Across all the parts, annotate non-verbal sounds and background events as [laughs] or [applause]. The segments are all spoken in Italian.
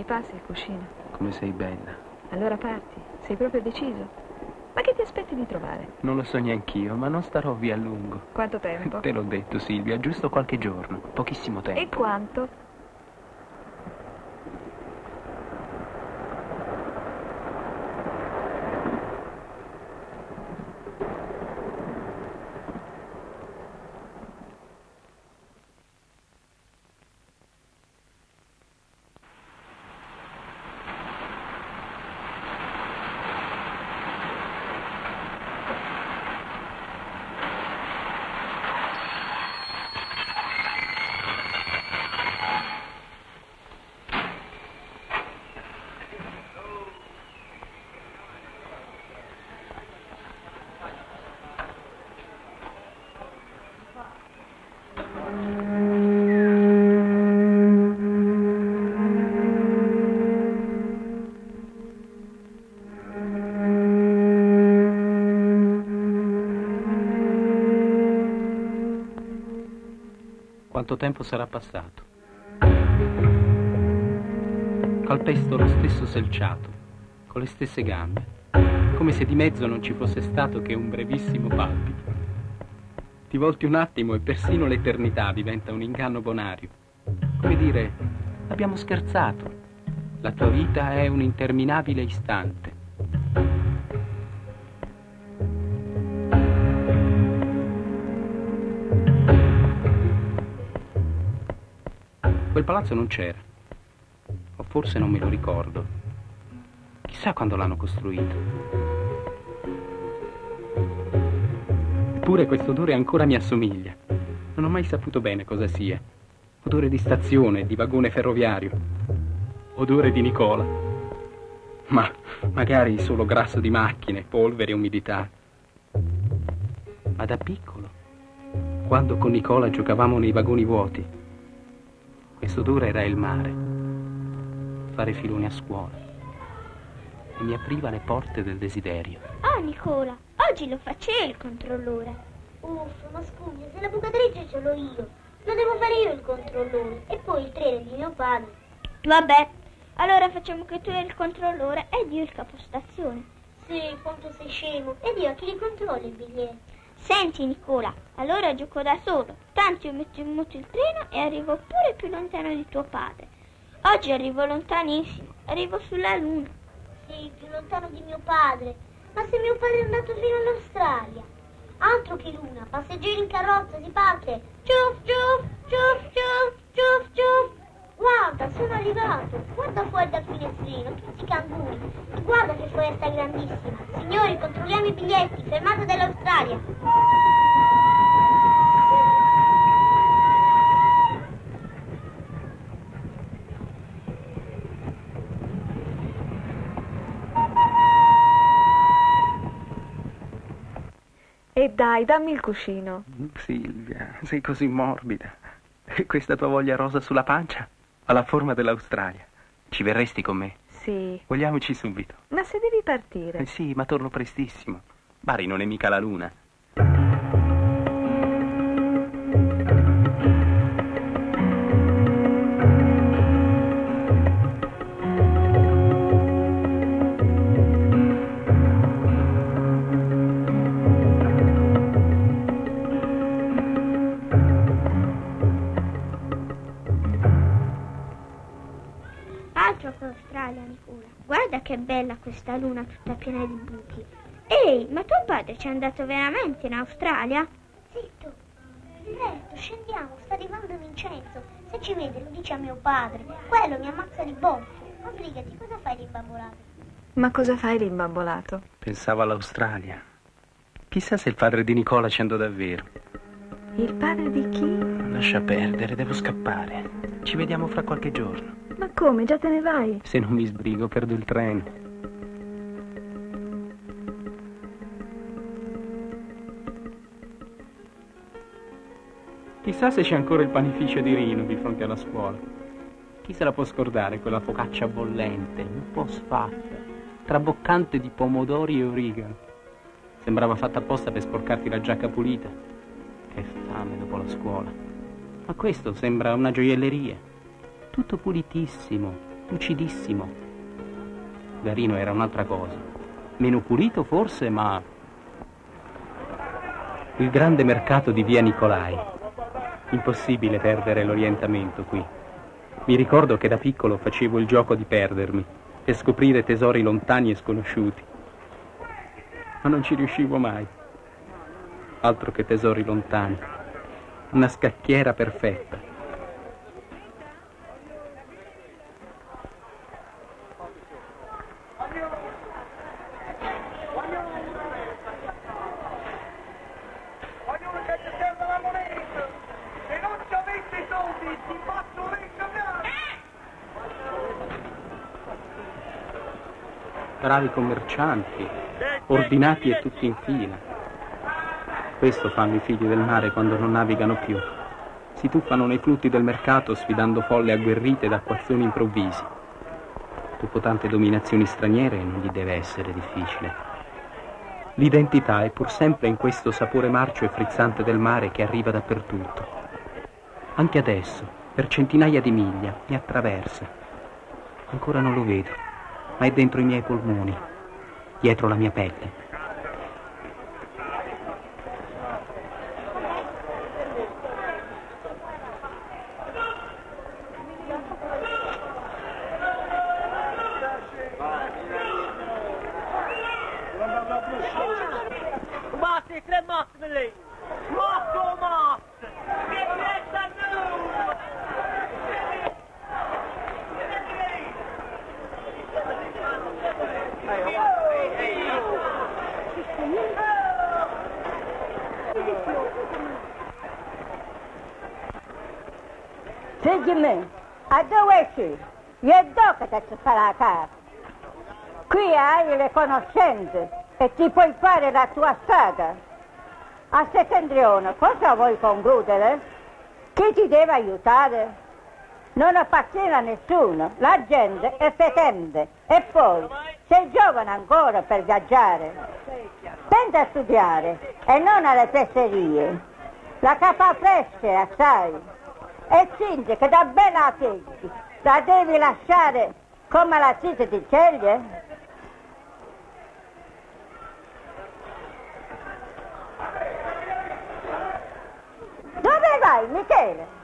Mi passi il cuscino? Come sei bella. Allora parti. Sei proprio deciso? Ma che ti aspetti di trovare? Non lo so neanch'io, ma non starò via a lungo. Quanto tempo? [laughs] Te l'ho detto, Silvia, giusto qualche giorno. Pochissimo tempo. E quanto? Quanto tempo sarà passato? Calpesto lo stesso selciato, con le stesse gambe, come se di mezzo non ci fosse stato che un brevissimo palpito. Ti volti un attimo e persino l'eternità diventa un inganno bonario. Come dire, abbiamo scherzato. La tua vita è un interminabile istante. Quel palazzo non c'era. O forse non me lo ricordo. Chissà quando l'hanno costruito. Eppure questo odore ancora mi assomiglia. Non ho mai saputo bene cosa sia. Odore di stazione, di vagone ferroviario. Odore di Nicola. Ma magari solo grasso di macchine, polvere e umidità. Ma da piccolo, quando con Nicola giocavamo nei vagoni vuoti, questo odore era il mare, fare filoni a scuola e mi apriva le porte del desiderio. Oh Nicola, oggi lo faccio io il controllore. Uff, ma scusa, se la bucatrice ce l'ho io, lo devo fare io il controllore e poi il treno di mio padre. Vabbè, allora facciamo che tu eri il controllore ed io il capostazione. Sì, quanto sei scemo. Ed io a chi li controllo i biglietti? Senti Nicola, allora gioco da solo, tanto io metto in moto il treno e arrivo pure più lontano di tuo padre. Oggi arrivo lontanissimo, arrivo sulla luna. Sì, più lontano di mio padre. Ma se mio padre è andato fino all'Australia? Altro che luna, passeggeri in carrozza, si parte. Ciuff, ciuff, ciuff, ciuff, ciuff, ciuff. Guarda, sono arrivato. Guarda fuori dal finestrino, tutti i canguri. Guarda che foresta grandissima. Signori, controlliamo i biglietti. Fermata dell'Australia. Dai, dammi il cuscino. Silvia, sei così morbida. E questa tua voglia rosa sulla pancia ha la forma dell'Australia. Ci verresti con me? Sì. Vogliamoci subito. Ma se devi partire. Eh sì, ma torno prestissimo. Bari non è mica la luna. Questa luna tutta piena di buchi. Ehi, ma tuo padre ci è andato veramente in Australia? Zitto. Diretto, scendiamo, sta arrivando Vincenzo. Se ci vede lo dice a mio padre. Quello mi ammazza di botte. Ma sbrigati, cosa fai l'imbambolato? Ma cosa fai l'imbambolato? Pensavo all'Australia. Chissà se il padre di Nicola ci andò davvero. Il padre di chi? Lascia perdere, devo scappare. Ci vediamo fra qualche giorno. Ma come? Già te ne vai? Se non mi sbrigo, perdo il treno. Chissà se c'è ancora il panificio di Rino di fronte alla scuola. Chi se la può scordare quella focaccia bollente, un po' sfatta, traboccante di pomodori e origano. Sembrava fatta apposta per sporcarti la giacca pulita. Che fame dopo la scuola. Ma questo sembra una gioielleria. Tutto pulitissimo, lucidissimo. Garino era un'altra cosa. Meno pulito forse, ma... Il grande mercato di via Nicolai. Impossibile perdere l'orientamento qui. Mi ricordo che da piccolo facevo il gioco di perdermi, per scoprire tesori lontani e sconosciuti. Ma non ci riuscivo mai. Altro che tesori lontani. Una scacchiera perfetta. Ognuno che ci serve la moneta! Se non ci avete i soldi, ti faccio rincambiare! Bravi commercianti, ordinati e tutti in fila. Questo fanno i figli del mare quando non navigano più. Si tuffano nei flutti del mercato sfidando folle agguerrite ed acquazzoni improvvisi. Dopo tante dominazioni straniere non gli deve essere difficile. L'identità è pur sempre in questo sapore marcio e frizzante del mare che arriva dappertutto. Anche adesso, per centinaia di miglia, mi attraversa. Ancora non lo vedo, ma è dentro i miei polmoni, dietro la mia pelle. Seguimi, a dove sei? Io do che ti farà la casa. Qui hai le conoscenze e ti puoi fare la tua strada. A Settendrione cosa vuoi concludere? Chi ti deve aiutare? Non appartiene a nessuno, la gente è fetente e poi sei giovane ancora per viaggiare. Tenta a studiare e non alle fesserie. La capa fresca, sai. E Cinzia che da bella a piedi, la devi lasciare come la cita di ceglie? Dove vai, Michele?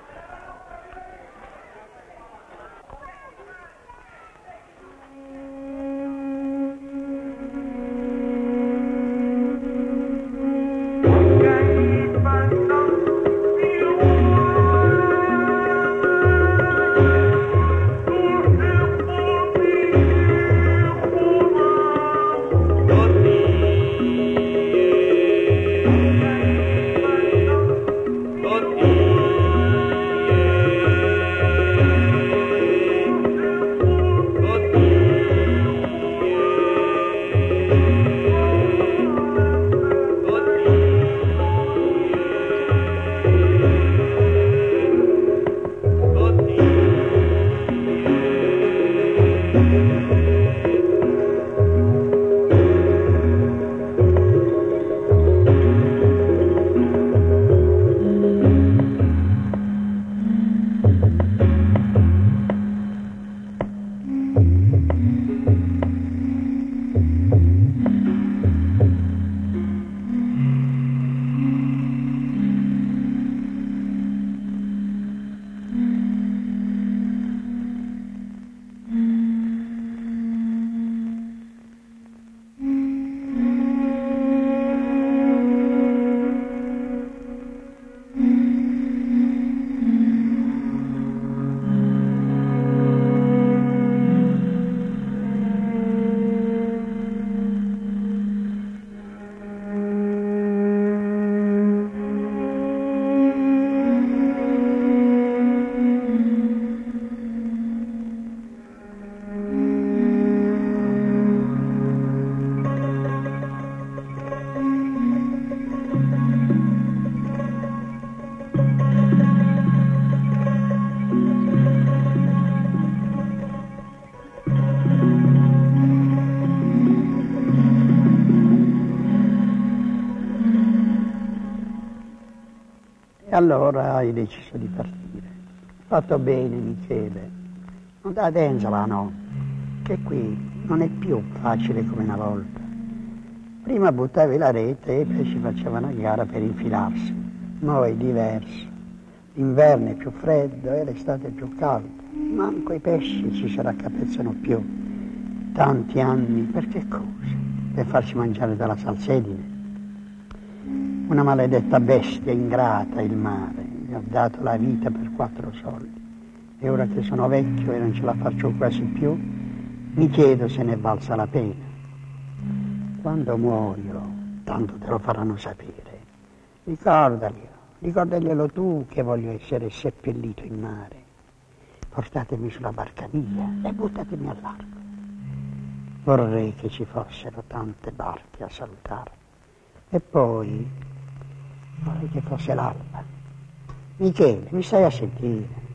Allora hai deciso di partire. Fatto bene, Michele. da Denzola no, che qui non è più facile come una volta. Prima buttavi la rete e i pesci facevano gara per infilarsi, ora è diverso. L'inverno è più freddo e l'estate è più caldo, manco i pesci ci si raccapezzano più. Tanti anni, per che cosa? Per farsi mangiare dalla salsedine. Una maledetta bestia ingrata il mare, mi ha dato la vita per quattro soldi. E ora che sono vecchio e non ce la faccio quasi più, mi chiedo se ne è valsa la pena. Quando muoio, tanto te lo faranno sapere. Ricordaglielo, ricordaglielo tu che voglio essere seppellito in mare. Portatemi sulla barca mia e buttatemi al largo. Vorrei che ci fossero tante barche a salutare. E poi vorrei che fosse l'alba. Michele, mi stai a sentire?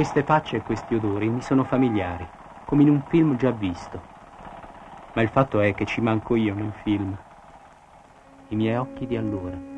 Queste facce e questi odori mi sono familiari, come in un film già visto. Ma il fatto è che ci manco io nel film. I miei occhi di allora.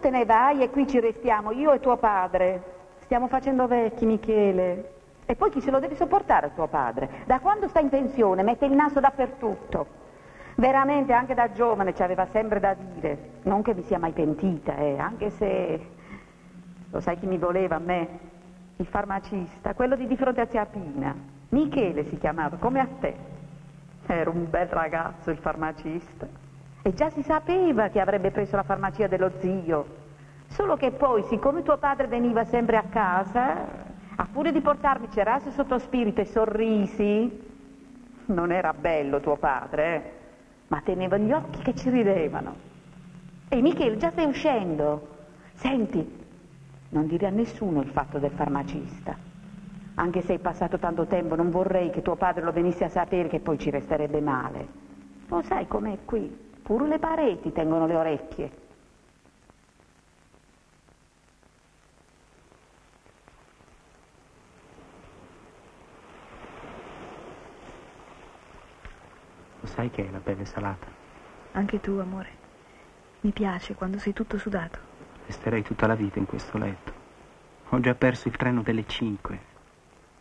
Te ne vai e qui ci restiamo, io e tuo padre. Stiamo facendo vecchi, Michele. E poi chi se lo deve sopportare tuo padre? Da quando sta in pensione mette il naso dappertutto. Veramente anche da giovane ci aveva sempre da dire. Non che mi sia mai pentita, eh, anche se... Lo sai chi mi voleva a me? Il farmacista, quello di di fronte a zia Pina. Michele si chiamava, come a te. Era un bel ragazzo il farmacista. E già si sapeva che avrebbe preso la farmacia dello zio. Solo che poi, siccome tuo padre veniva sempre a casa, a furia di portarmi cerasse sotto spirito e sorrisi, non era bello tuo padre, eh? ma teneva gli occhi che ci ridevano. Ehi Michele, già stai uscendo? Senti, non dire a nessuno il fatto del farmacista. Anche se hai passato tanto tempo, non vorrei che tuo padre lo venisse a sapere che poi ci resterebbe male. Lo sai com'è qui? Pur le pareti tengono le orecchie. Lo sai che è la pelle salata? Anche tu, amore. Mi piace quando sei tutto sudato. Resterei tutta la vita in questo letto. Ho già perso il treno delle cinque.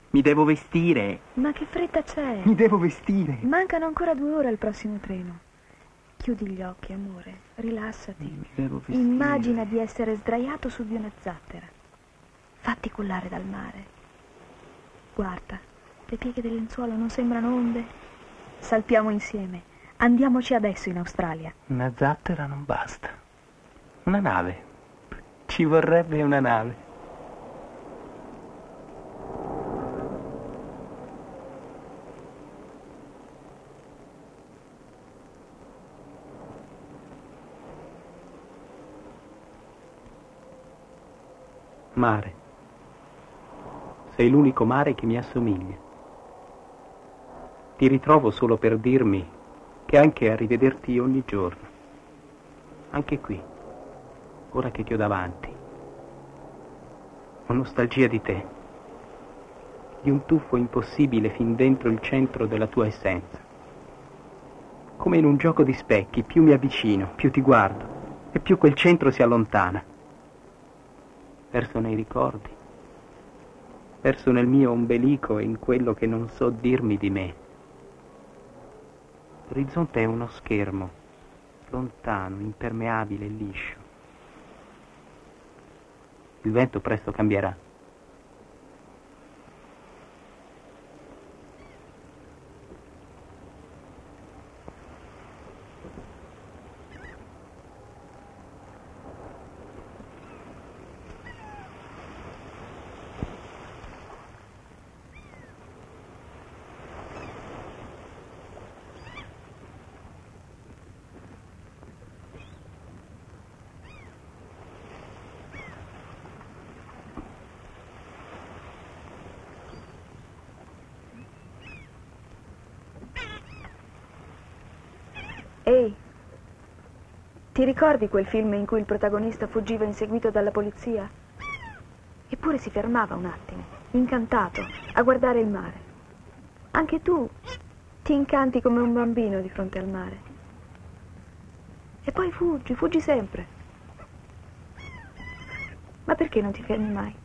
Mi devo vestire. Ma che fretta c'è? Mi devo vestire. Mancano ancora due ore al prossimo treno. Chiudi gli occhi, amore. Rilassati. Immagina di essere sdraiato su di una zattera. Fatti cullare dal mare. Guarda, le pieghe del lenzuolo non sembrano onde? Salpiamo insieme. Andiamoci adesso in Australia. Una zattera non basta. Una nave. Ci vorrebbe una nave. Mare. Sei l'unico mare che mi assomiglia. Ti ritrovo solo per dirmi che anche a rivederti ogni giorno, anche qui, ora che ti ho davanti, ho nostalgia di te, di un tuffo impossibile fin dentro il centro della tua essenza. Come in un gioco di specchi, più mi avvicino, più ti guardo e più quel centro si allontana. Perso nei ricordi, perso nel mio ombelico e in quello che non so dirmi di me. L'orizzonte è uno schermo, lontano, impermeabile, liscio. Il vento presto cambierà. Ehi, ti ricordi quel film in cui il protagonista fuggiva inseguito dalla polizia? Eppure si fermava un attimo, incantato, a guardare il mare. Anche tu ti incanti come un bambino di fronte al mare. E poi fuggi, fuggi sempre. Ma perché non ti fermi mai?